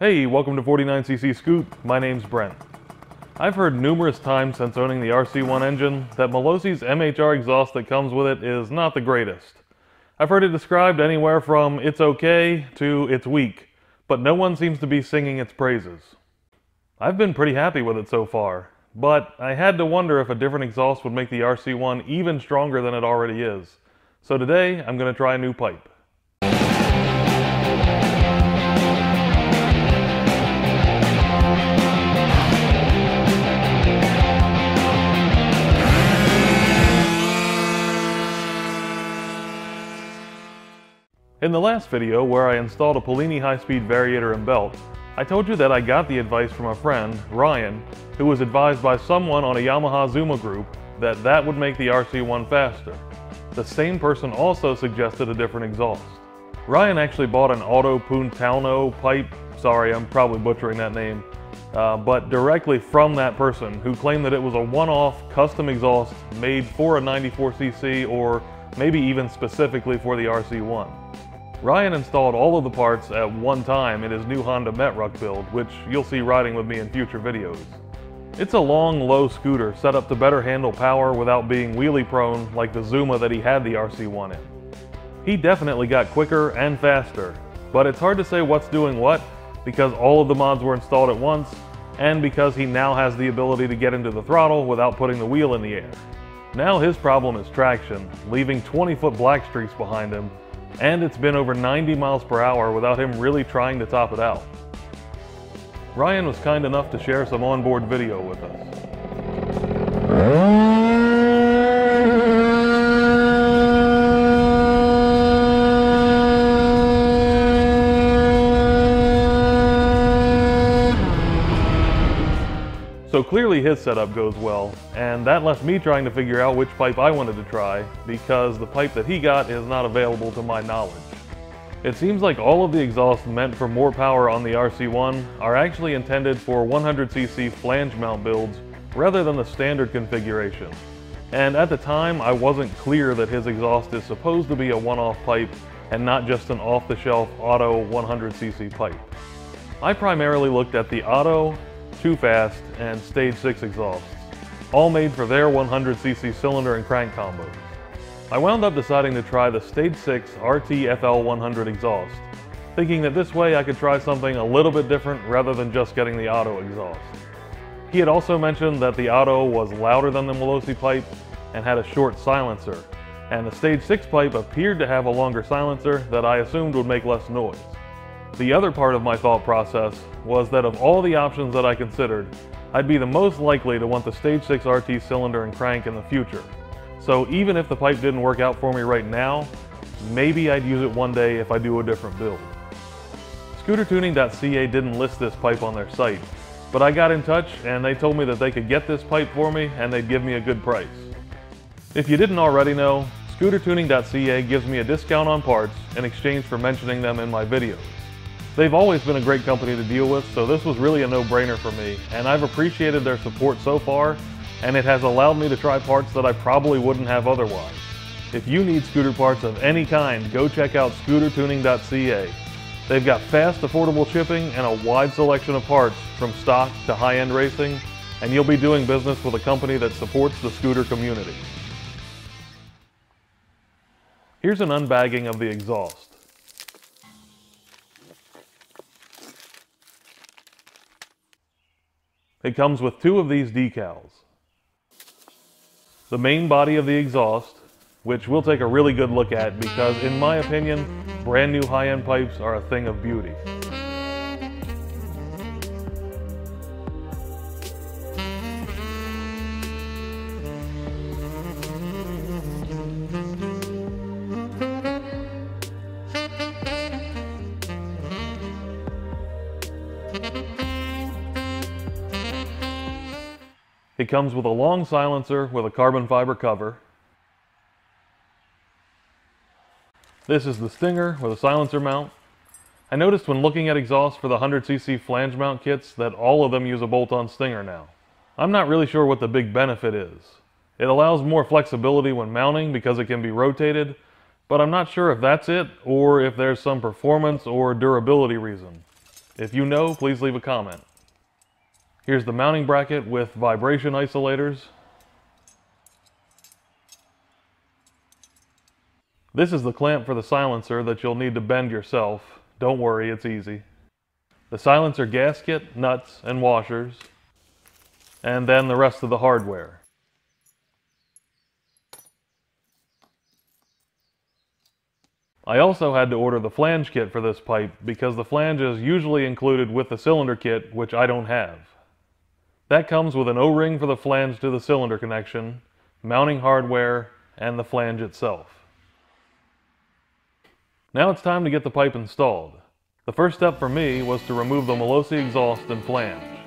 Hey, welcome to 49cc Scoot. My name's Brent. I've heard numerous times since owning the RC1 engine that Malossi's MHR exhaust that comes with it is not the greatest. I've heard it described anywhere from it's okay to it's weak, but no one seems to be singing its praises. I've been pretty happy with it so far, but I had to wonder if a different exhaust would make the RC1 even stronger than it already is. So today, I'm going to try a new pipe. In the last video, where I installed a Polini high-speed variator and belt, I told you that I got the advice from a friend, Ryan, who was advised by someone on a Yamaha Zuma group that that would make the RC1 faster. The same person also suggested a different exhaust. Ryan actually bought an Auto Puntalno pipe, sorry I'm probably butchering that name, uh, but directly from that person who claimed that it was a one-off custom exhaust made for a 94cc or maybe even specifically for the RC1. Ryan installed all of the parts at one time in his new Honda Metruk build, which you'll see riding with me in future videos. It's a long, low scooter set up to better handle power without being wheelie prone like the Zuma that he had the RC1 in. He definitely got quicker and faster, but it's hard to say what's doing what because all of the mods were installed at once and because he now has the ability to get into the throttle without putting the wheel in the air. Now his problem is traction, leaving 20 foot black streaks behind him and it's been over 90 miles per hour without him really trying to top it out. Ryan was kind enough to share some onboard video with us. So clearly his setup goes well, and that left me trying to figure out which pipe I wanted to try, because the pipe that he got is not available to my knowledge. It seems like all of the exhausts meant for more power on the RC1 are actually intended for 100cc flange mount builds rather than the standard configuration. And at the time, I wasn't clear that his exhaust is supposed to be a one-off pipe and not just an off-the-shelf auto 100cc pipe. I primarily looked at the auto too Fast, and Stage 6 exhausts, all made for their 100cc cylinder and crank combos. I wound up deciding to try the Stage 6 RT FL 100 exhaust, thinking that this way I could try something a little bit different rather than just getting the auto exhaust. He had also mentioned that the auto was louder than the Malossi pipe and had a short silencer, and the Stage 6 pipe appeared to have a longer silencer that I assumed would make less noise. The other part of my thought process was that of all the options that I considered, I'd be the most likely to want the Stage 6 RT cylinder and crank in the future. So even if the pipe didn't work out for me right now, maybe I'd use it one day if I do a different build. ScooterTuning.ca didn't list this pipe on their site, but I got in touch and they told me that they could get this pipe for me and they'd give me a good price. If you didn't already know, ScooterTuning.ca gives me a discount on parts in exchange for mentioning them in my videos. They've always been a great company to deal with, so this was really a no-brainer for me, and I've appreciated their support so far, and it has allowed me to try parts that I probably wouldn't have otherwise. If you need scooter parts of any kind, go check out scootertuning.ca. They've got fast, affordable shipping and a wide selection of parts from stock to high-end racing, and you'll be doing business with a company that supports the scooter community. Here's an unbagging of the exhaust. It comes with two of these decals. The main body of the exhaust, which we'll take a really good look at because in my opinion, brand new high-end pipes are a thing of beauty. It comes with a long silencer with a carbon fiber cover. This is the Stinger with a silencer mount. I noticed when looking at exhausts for the 100cc flange mount kits that all of them use a bolt-on Stinger now. I'm not really sure what the big benefit is. It allows more flexibility when mounting because it can be rotated, but I'm not sure if that's it or if there's some performance or durability reason. If you know, please leave a comment. Here's the mounting bracket with vibration isolators. This is the clamp for the silencer that you'll need to bend yourself. Don't worry, it's easy. The silencer gasket, nuts, and washers, and then the rest of the hardware. I also had to order the flange kit for this pipe because the flange is usually included with the cylinder kit, which I don't have. That comes with an O-ring for the flange to the cylinder connection, mounting hardware, and the flange itself. Now it's time to get the pipe installed. The first step for me was to remove the Malossi exhaust and flange.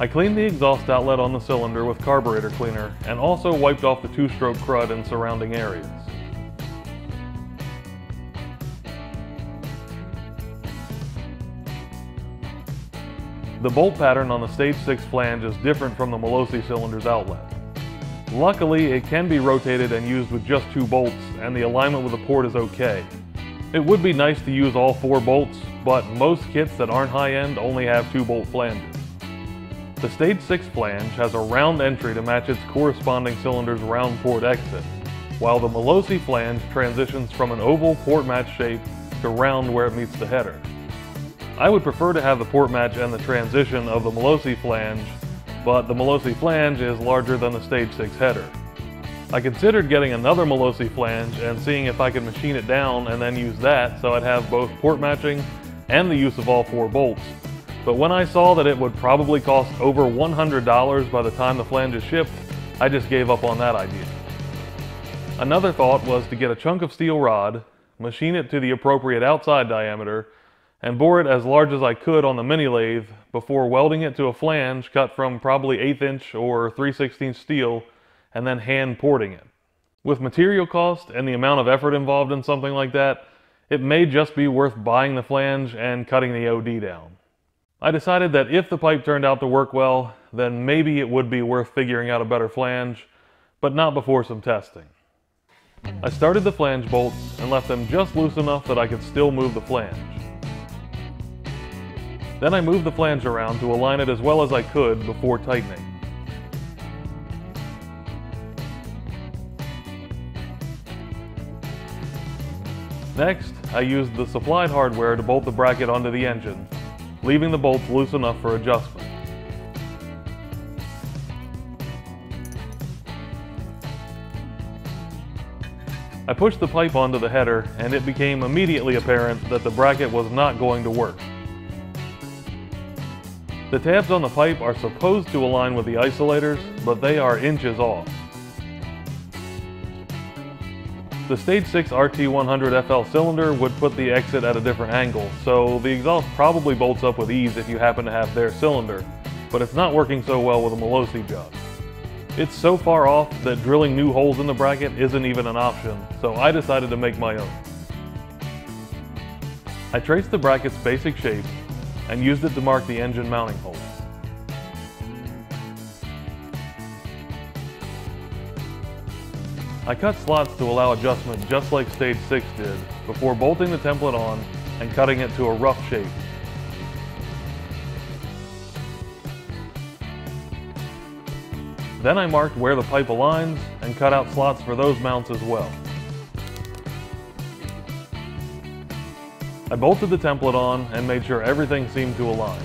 I cleaned the exhaust outlet on the cylinder with carburetor cleaner and also wiped off the two-stroke crud in surrounding areas. The bolt pattern on the Stage 6 flange is different from the Malossi cylinder's outlet. Luckily, it can be rotated and used with just two bolts, and the alignment with the port is okay. It would be nice to use all four bolts, but most kits that aren't high-end only have two bolt flanges. The Stage 6 flange has a round entry to match its corresponding cylinder's round port exit, while the Malossi flange transitions from an oval port match shape to round where it meets the header. I would prefer to have the port match and the transition of the Malossi flange, but the Malossi flange is larger than the Stage 6 header. I considered getting another Malossi flange and seeing if I could machine it down and then use that so I'd have both port matching and the use of all four bolts, but when I saw that it would probably cost over $100 by the time the flange is shipped, I just gave up on that idea. Another thought was to get a chunk of steel rod, machine it to the appropriate outside diameter, and bore it as large as I could on the mini lathe before welding it to a flange cut from probably 8th inch or 3 16 steel and then hand porting it. With material cost and the amount of effort involved in something like that, it may just be worth buying the flange and cutting the OD down. I decided that if the pipe turned out to work well, then maybe it would be worth figuring out a better flange, but not before some testing. I started the flange bolts and left them just loose enough that I could still move the flange. Then I moved the flange around to align it as well as I could before tightening. Next, I used the supplied hardware to bolt the bracket onto the engine, leaving the bolts loose enough for adjustment. I pushed the pipe onto the header and it became immediately apparent that the bracket was not going to work. The tabs on the pipe are supposed to align with the isolators, but they are inches off. The Stage 6 RT100FL cylinder would put the exit at a different angle, so the exhaust probably bolts up with ease if you happen to have their cylinder, but it's not working so well with a Malossi job. It's so far off that drilling new holes in the bracket isn't even an option, so I decided to make my own. I traced the bracket's basic shape and used it to mark the engine mounting holes. I cut slots to allow adjustment just like Stage 6 did, before bolting the template on and cutting it to a rough shape. Then I marked where the pipe aligns and cut out slots for those mounts as well. I bolted the template on and made sure everything seemed to align.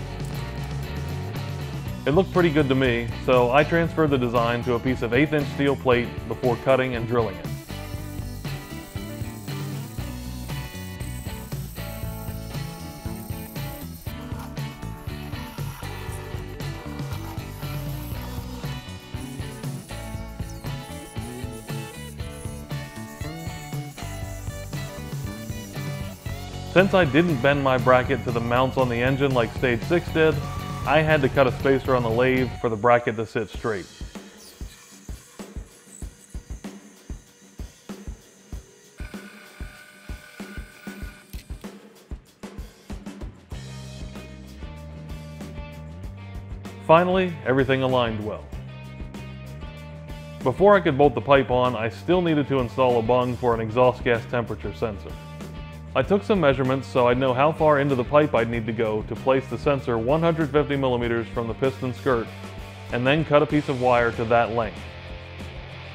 It looked pretty good to me, so I transferred the design to a piece of 8th inch steel plate before cutting and drilling it. Since I didn't bend my bracket to the mounts on the engine like Stage 6 did, I had to cut a spacer on the lathe for the bracket to sit straight. Finally, everything aligned well. Before I could bolt the pipe on, I still needed to install a bung for an exhaust gas temperature sensor. I took some measurements so I'd know how far into the pipe I'd need to go to place the sensor 150 millimeters from the piston skirt and then cut a piece of wire to that length.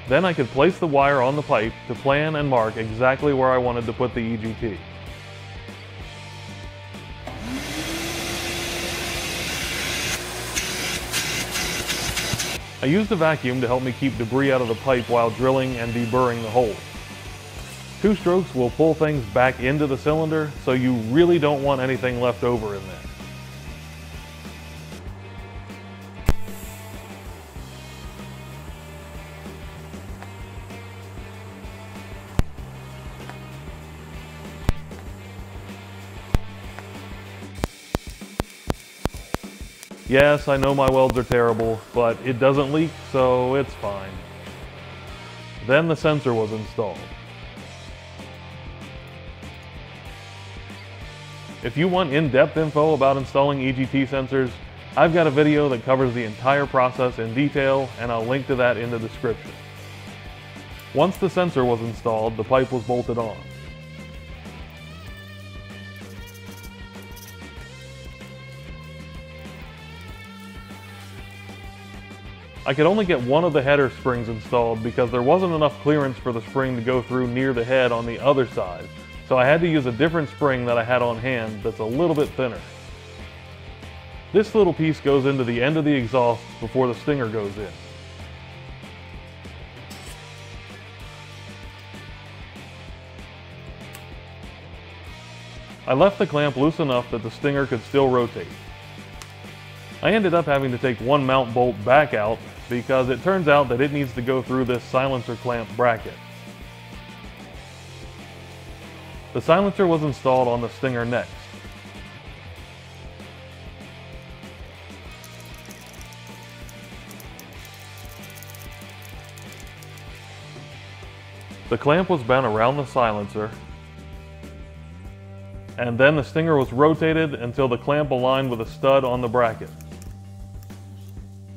Then I could place the wire on the pipe to plan and mark exactly where I wanted to put the EGT. I used a vacuum to help me keep debris out of the pipe while drilling and deburring the hole. Two strokes will pull things back into the cylinder, so you really don't want anything left over in there. Yes, I know my welds are terrible, but it doesn't leak, so it's fine. Then the sensor was installed. If you want in-depth info about installing EGT sensors, I've got a video that covers the entire process in detail and I'll link to that in the description. Once the sensor was installed, the pipe was bolted on. I could only get one of the header springs installed because there wasn't enough clearance for the spring to go through near the head on the other side, so I had to use a different spring that I had on hand that's a little bit thinner. This little piece goes into the end of the exhaust before the stinger goes in. I left the clamp loose enough that the stinger could still rotate. I ended up having to take one mount bolt back out because it turns out that it needs to go through this silencer clamp bracket. The silencer was installed on the Stinger next. The clamp was bent around the silencer, and then the stinger was rotated until the clamp aligned with a stud on the bracket.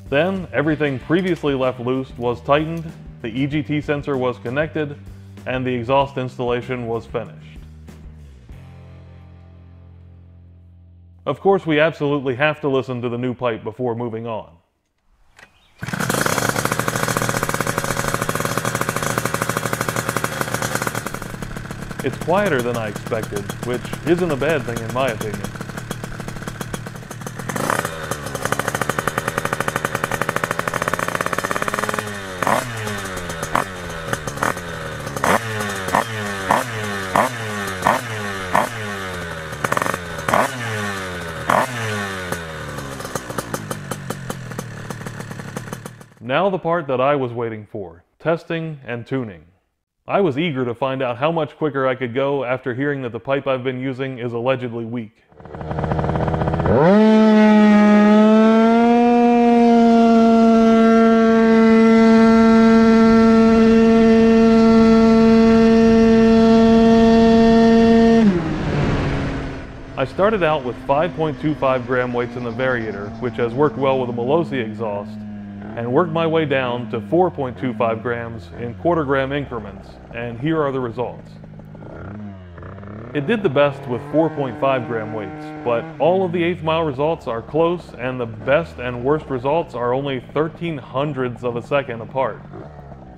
Then, everything previously left loose was tightened, the EGT sensor was connected, and the exhaust installation was finished. Of course, we absolutely have to listen to the new pipe before moving on. It's quieter than I expected, which isn't a bad thing in my opinion. Now the part that I was waiting for, testing and tuning. I was eager to find out how much quicker I could go after hearing that the pipe I've been using is allegedly weak. I started out with 5.25 gram weights in the variator, which has worked well with the Malossi exhaust, and worked my way down to 4.25 grams in quarter gram increments, and here are the results. It did the best with 4.5 gram weights, but all of the eighth mile results are close and the best and worst results are only 13 hundredths of a second apart.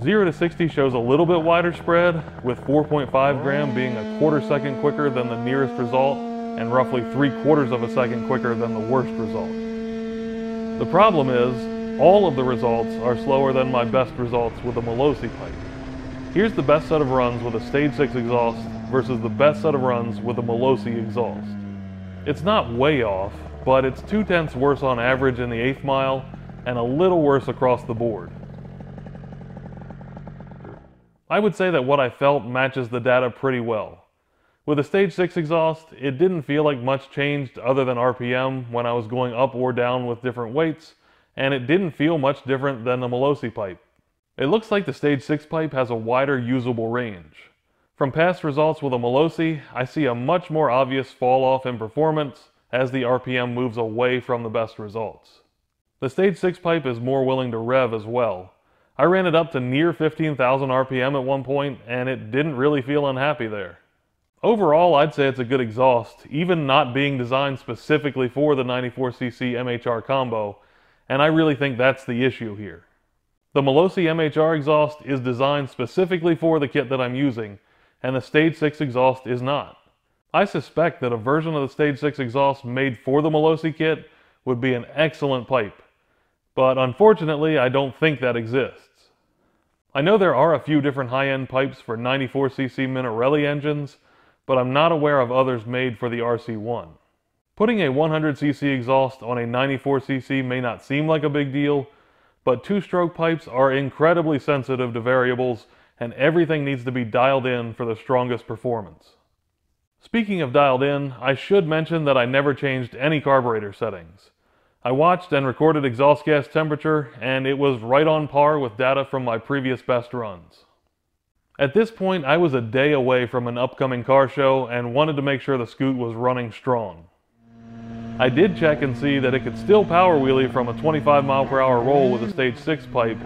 0 to 60 shows a little bit wider spread, with 4.5 gram being a quarter second quicker than the nearest result and roughly 3 quarters of a second quicker than the worst result. The problem is, all of the results are slower than my best results with a Malossi pipe. Here's the best set of runs with a stage 6 exhaust versus the best set of runs with a Malossi exhaust. It's not way off, but it's two tenths worse on average in the eighth mile and a little worse across the board. I would say that what I felt matches the data pretty well. With a stage 6 exhaust, it didn't feel like much changed other than RPM when I was going up or down with different weights, and it didn't feel much different than the Malossi pipe. It looks like the Stage 6 pipe has a wider usable range. From past results with a Malossi, I see a much more obvious fall off in performance as the RPM moves away from the best results. The Stage 6 pipe is more willing to rev as well. I ran it up to near 15,000 RPM at one point, and it didn't really feel unhappy there. Overall, I'd say it's a good exhaust, even not being designed specifically for the 94cc MHR combo, and I really think that's the issue here. The Malossi MHR exhaust is designed specifically for the kit that I'm using, and the Stage 6 exhaust is not. I suspect that a version of the Stage 6 exhaust made for the Malossi kit would be an excellent pipe, but unfortunately I don't think that exists. I know there are a few different high-end pipes for 94cc Minarelli engines, but I'm not aware of others made for the RC1. Putting a 100cc exhaust on a 94cc may not seem like a big deal, but two-stroke pipes are incredibly sensitive to variables and everything needs to be dialed in for the strongest performance. Speaking of dialed in, I should mention that I never changed any carburetor settings. I watched and recorded exhaust gas temperature and it was right on par with data from my previous best runs. At this point, I was a day away from an upcoming car show and wanted to make sure the scoot was running strong. I did check and see that it could still power wheelie from a 25 mile per hour roll with a stage 6 pipe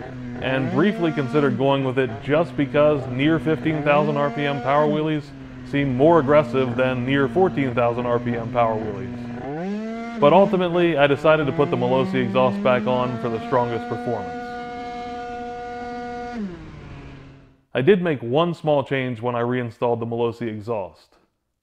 and briefly considered going with it just because near 15,000 RPM power wheelies seem more aggressive than near 14,000 RPM power wheelies. But ultimately, I decided to put the Malossi exhaust back on for the strongest performance. I did make one small change when I reinstalled the Malossi exhaust.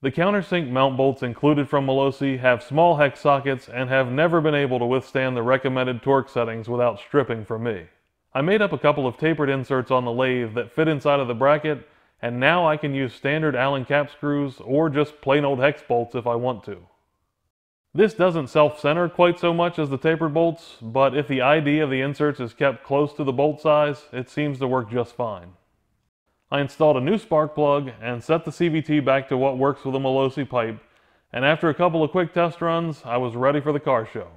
The countersink mount bolts included from Malossi have small hex sockets and have never been able to withstand the recommended torque settings without stripping from me. I made up a couple of tapered inserts on the lathe that fit inside of the bracket and now I can use standard Allen cap screws or just plain old hex bolts if I want to. This doesn't self-center quite so much as the tapered bolts, but if the ID of the inserts is kept close to the bolt size, it seems to work just fine. I installed a new spark plug and set the CVT back to what works with a Malossi pipe, and after a couple of quick test runs, I was ready for the car show.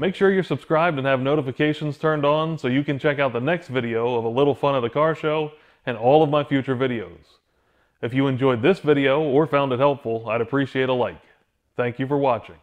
Make sure you're subscribed and have notifications turned on so you can check out the next video of a little fun at a car show and all of my future videos. If you enjoyed this video or found it helpful, I'd appreciate a like. Thank you for watching.